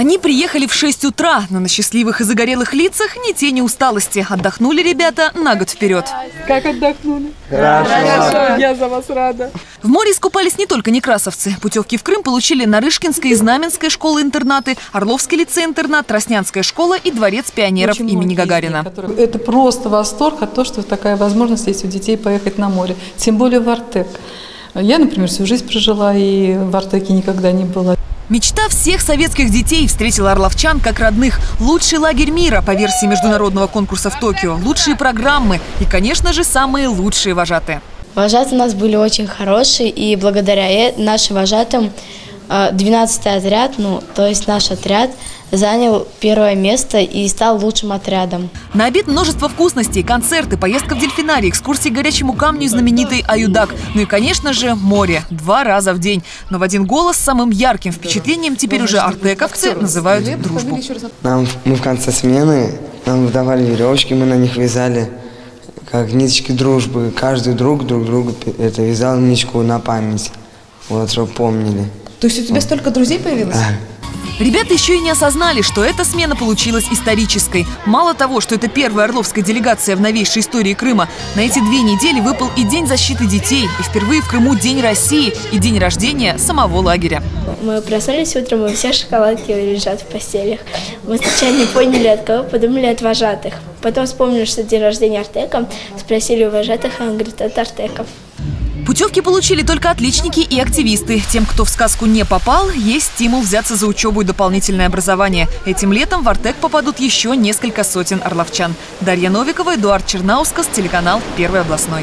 Они приехали в 6 утра, но на счастливых и загорелых лицах ни тени усталости. Отдохнули ребята на год вперед. Как отдохнули? Хорошо. Я за вас рада. В море искупались не только некрасовцы. Путевки в Крым получили Нарышкинская и Знаменская школы-интернаты, Орловский лицей-интернат, Троснянская школа и Дворец пионеров Очень имени Гагарина. которые- Это просто восторг от того, что такая возможность есть у детей поехать на море. Тем более в Артек. Я, например, всю жизнь прожила и в Артеке никогда не была. Мечта всех советских детей встретила орловчан как родных. Лучший лагерь мира по версии международного конкурса в Токио. Лучшие программы и, конечно же, самые лучшие вожатые. Вожатые у нас были очень хорошие, и благодаря э- нашим вожатым 12-й отряд, ну, то есть наш отряд, занял первое место и стал лучшим отрядом. На обед множество вкусностей, концерты, поездка в дельфинарий, экскурсии к горячему камню и знаменитый Аюдак. Ну и, конечно же, море. Два раза в день. Но в один голос самым ярким впечатлением теперь уже артековцы называют дружбу. Нам, мы в конце смены, нам выдавали веревочки, мы на них вязали, как ниточки дружбы. Каждый друг друг другу пи- это вязал ниточку на память, вот, чтобы помнили. То есть у тебя столько друзей появилось? Ребята еще и не осознали, что эта смена получилась исторической. Мало того, что это первая орловская делегация в новейшей истории Крыма, на эти две недели выпал и День защиты детей, и впервые в Крыму День России, и день рождения самого лагеря. Мы проснулись утром, и все шоколадки лежат в постелях. Мы сначала не поняли, от кого, подумали от вожатых. Потом вспомнили, что день рождения Артека, спросили у вожатых, а он говорит, от Артеков. Путевки получили только отличники и активисты. Тем, кто в сказку не попал, есть стимул взяться за учебу и дополнительное образование. Этим летом в Артек попадут еще несколько сотен орловчан. Дарья Новикова, Эдуард Чернаускас, телеканал «Первый областной».